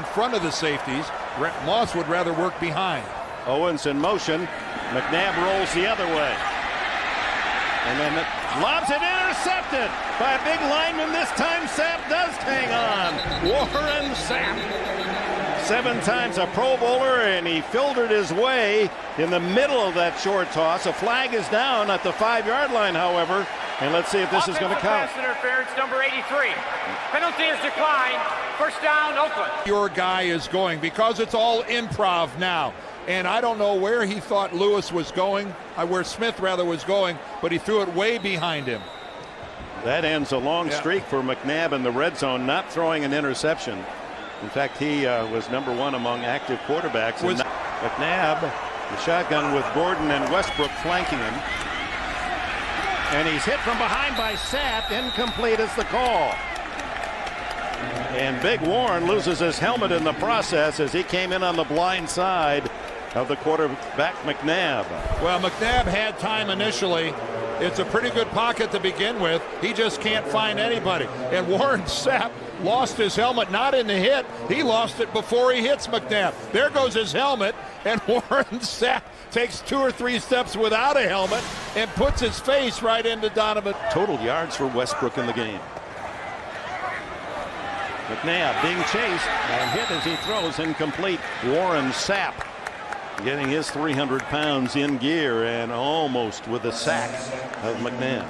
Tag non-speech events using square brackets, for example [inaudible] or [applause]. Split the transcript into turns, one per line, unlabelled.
in front of the safeties. Moss would rather work behind.
Owens in motion. McNabb rolls the other way. And then it lobs it intercepted by a big lineman. This time Sapp does hang on. Warren Sapp. Seven times a Pro Bowler, and he filtered his way in the middle of that short toss. A flag is down at the five-yard line, however. And let's see if this is going to count.
Pass interference, number 83. Penalty is declined. First down, Oakland.
Your guy is going because it's all improv now. And I don't know where he thought Lewis was going, uh, where Smith rather was going, but he threw it way behind him.
That ends a long yeah. streak for McNabb in the red zone, not throwing an interception. In fact, he uh, was number one among active quarterbacks. Was McNabb, the shotgun with Gordon and Westbrook flanking him. And he's hit from behind by Sapp. Incomplete is the call. And Big Warren loses his helmet in the process as he came in on the blind side of the quarterback McNabb.
Well, McNabb had time initially. It's a pretty good pocket to begin with. He just can't find anybody. And Warren [laughs] Sapp lost his helmet not in the hit. He lost it before he hits McNabb. There goes his helmet, and [laughs] Warren Sapp takes two or three steps without a helmet and puts his face right into Donovan.
Total yards for Westbrook in the game. McNabb being chased and hit as he throws incomplete. Warren Sapp getting his 300 pounds in gear and almost with a sack of McNabb.